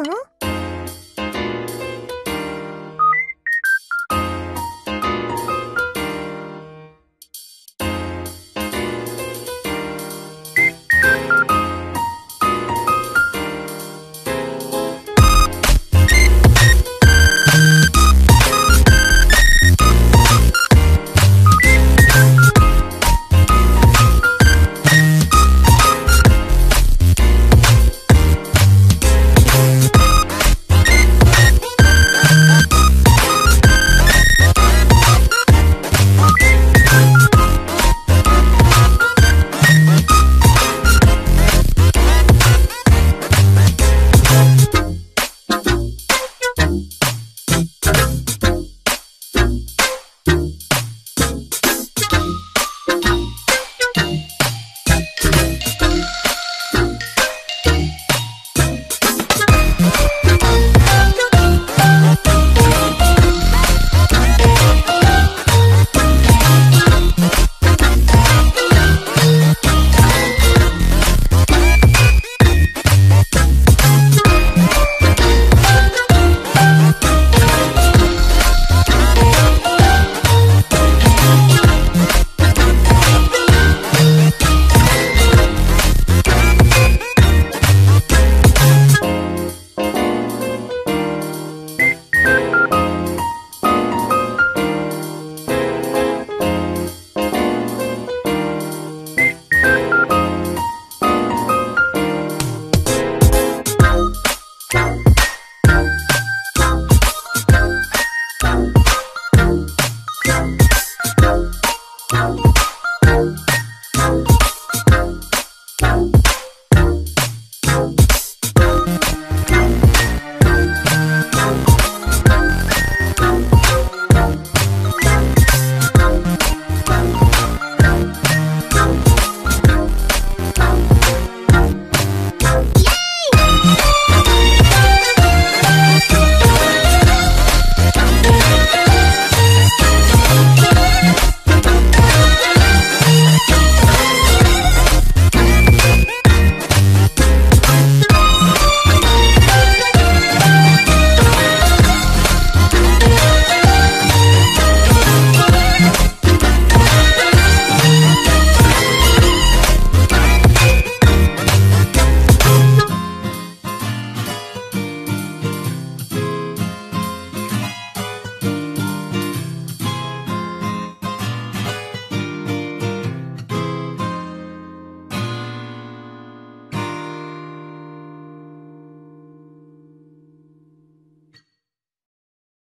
ん？Wow.